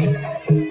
peace.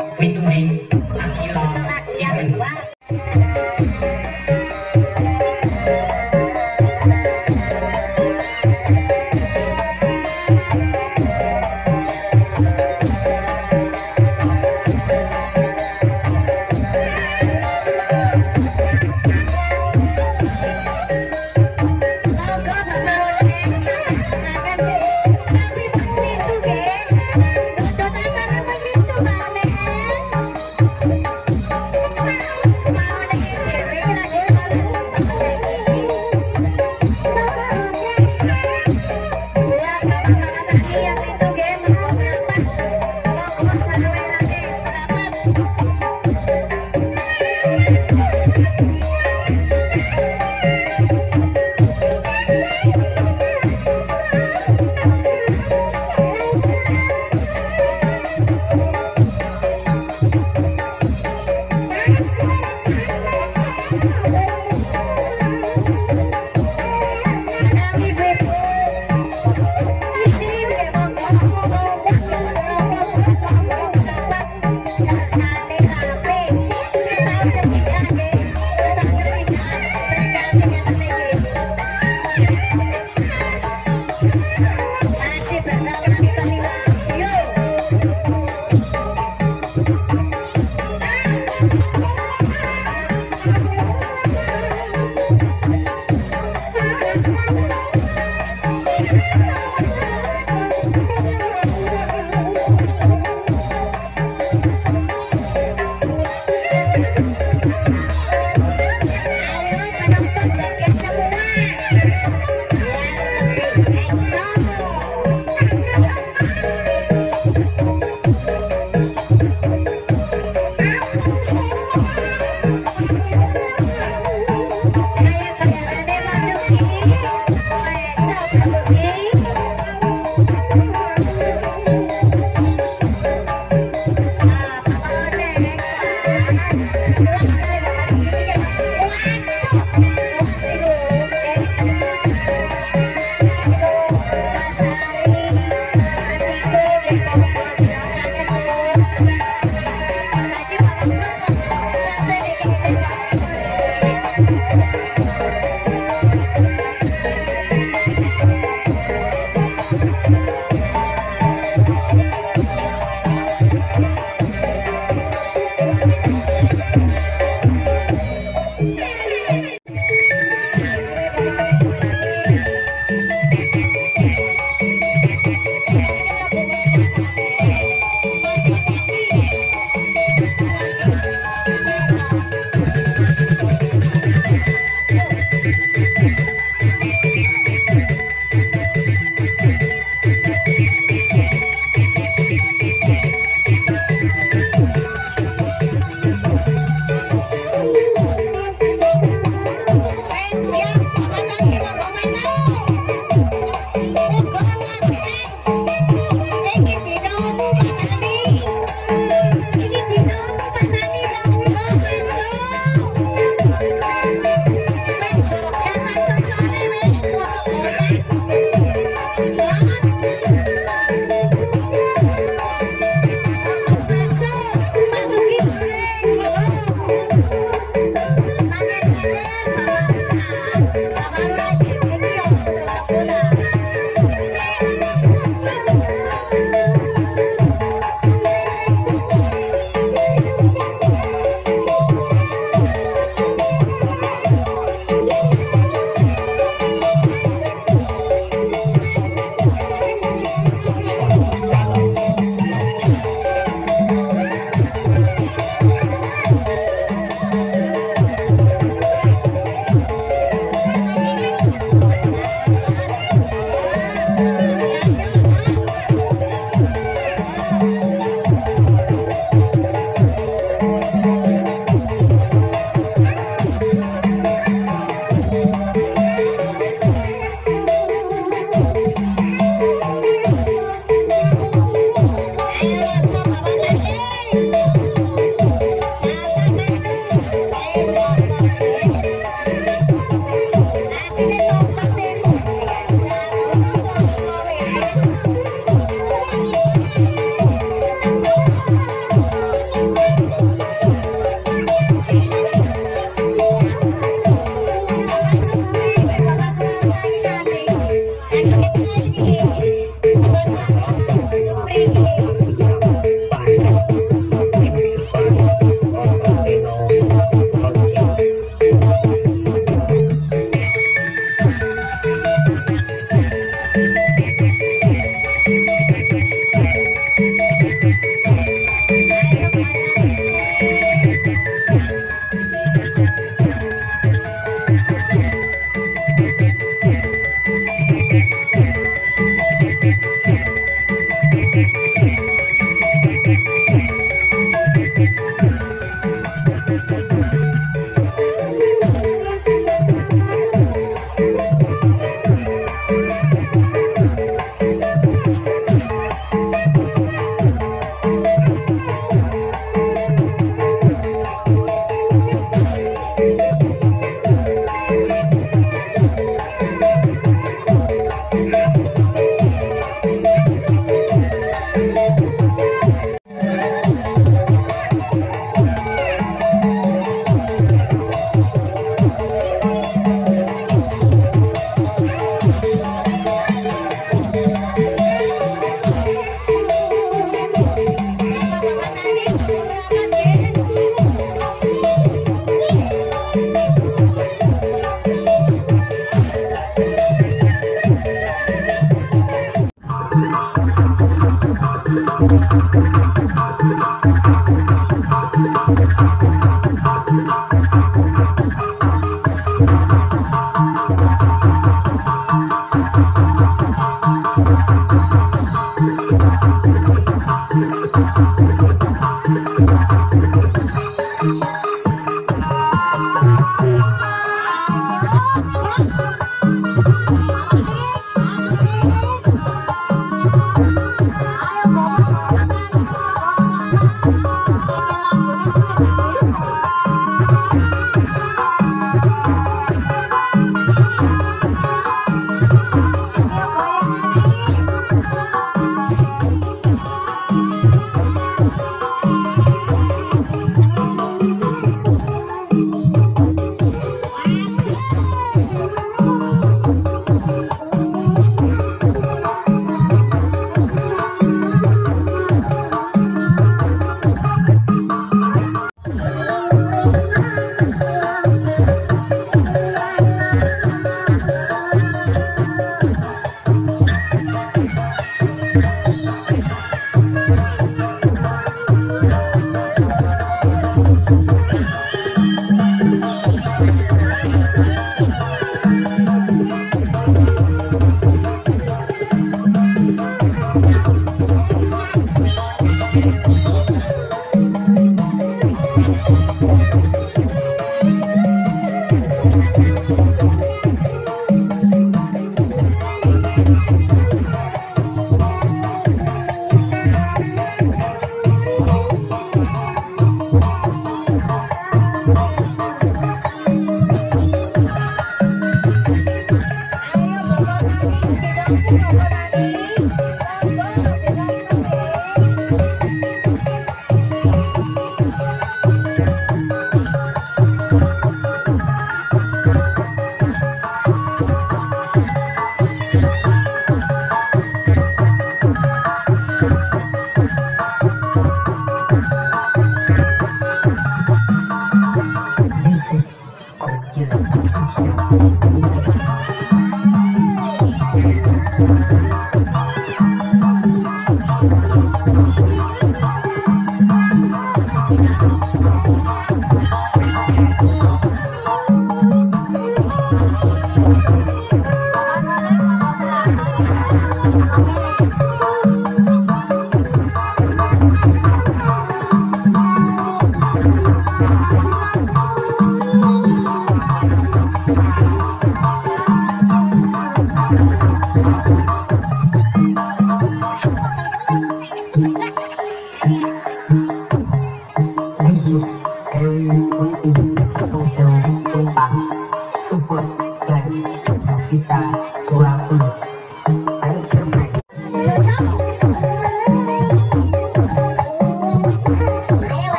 Welcome.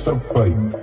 so fight.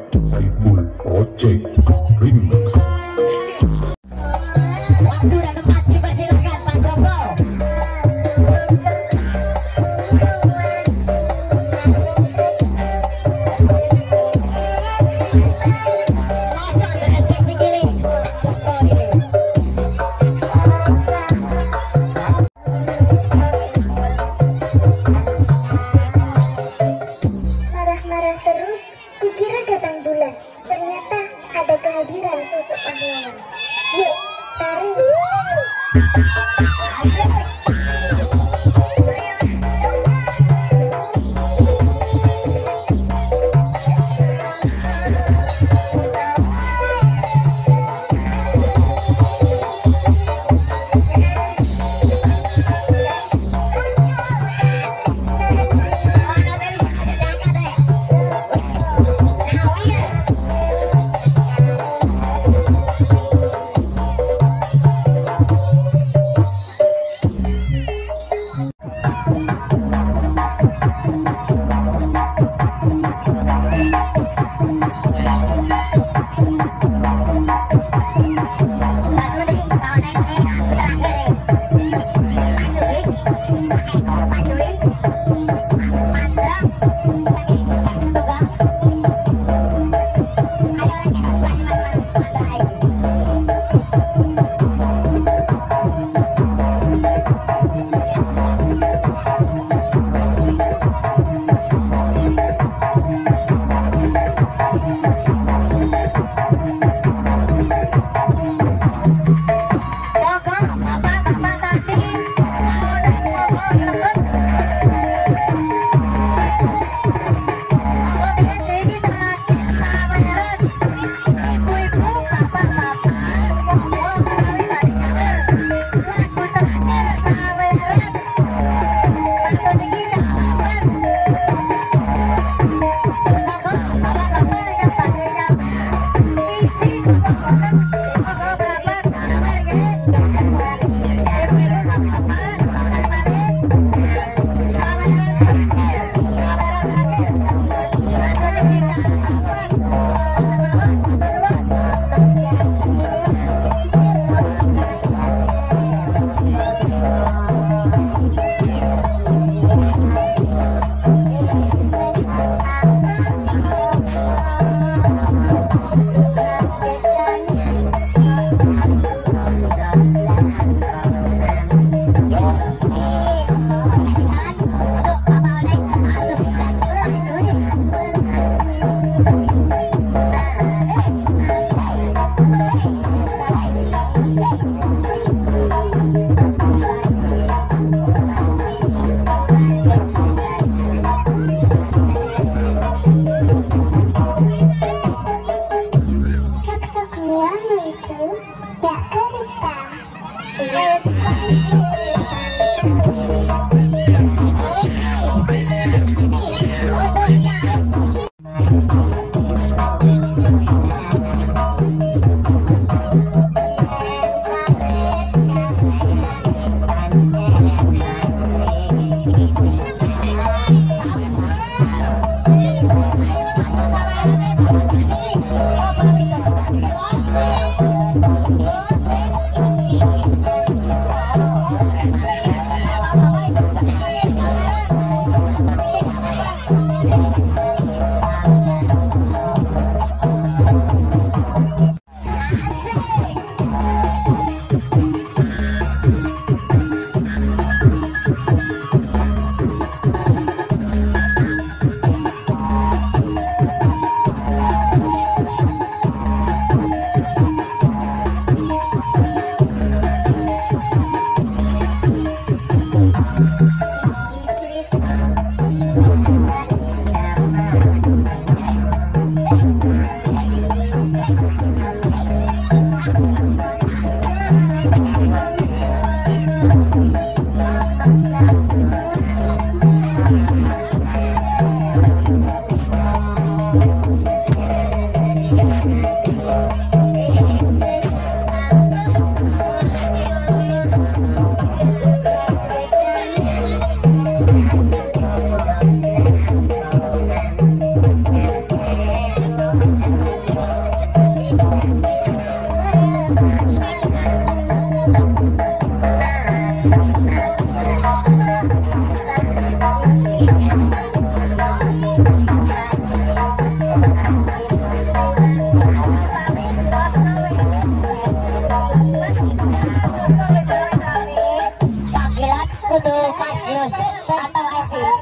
Untuk Mas Yus atau Evi